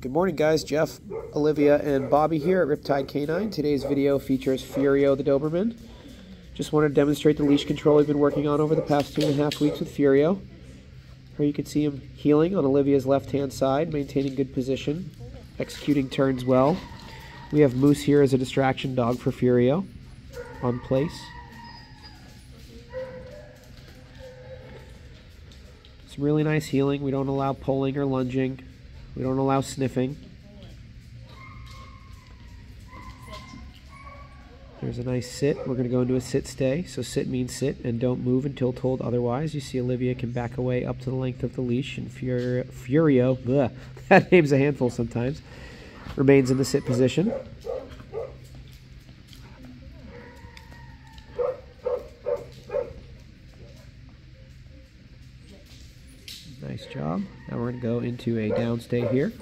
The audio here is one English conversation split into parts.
Good morning, guys. Jeff, Olivia, and Bobby here at Riptide K9. Today's video features Furio the Doberman. Just wanted to demonstrate the leash control we've been working on over the past two and a half weeks with Furio. Here you can see him heeling on Olivia's left-hand side, maintaining good position, executing turns well. We have Moose here as a distraction dog for Furio on place. Some really nice heeling. We don't allow pulling or lunging. We don't allow sniffing. There's a nice sit. We're going to go into a sit stay. So sit means sit and don't move until told otherwise. You see Olivia can back away up to the length of the leash and Furio, Furio bleh, that name's a handful sometimes, remains in the sit position. Nice job. Now we're going to go into a downstay here.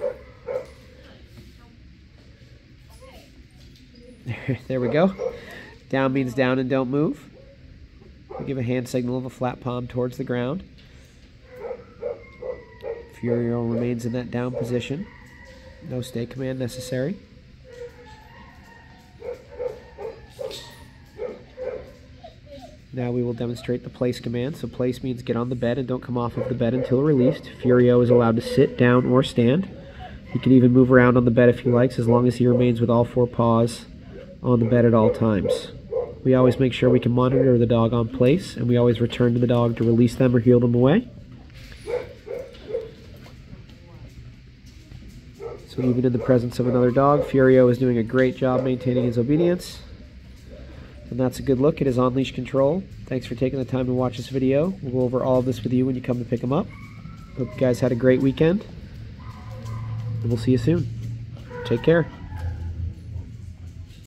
there we go. Down means down and don't move. We give a hand signal of a flat palm towards the ground. Furio remains in that down position. No stay command necessary. Now we will demonstrate the place command. So place means get on the bed and don't come off of the bed until released. Furio is allowed to sit down or stand. He can even move around on the bed if he likes as long as he remains with all four paws on the bed at all times. We always make sure we can monitor the dog on place and we always return to the dog to release them or heel them away. So even in the presence of another dog, Furio is doing a great job maintaining his obedience. And that's a good look at his on-leash control. Thanks for taking the time to watch this video. We'll go over all of this with you when you come to pick him up. Hope you guys had a great weekend. And we'll see you soon. Take care.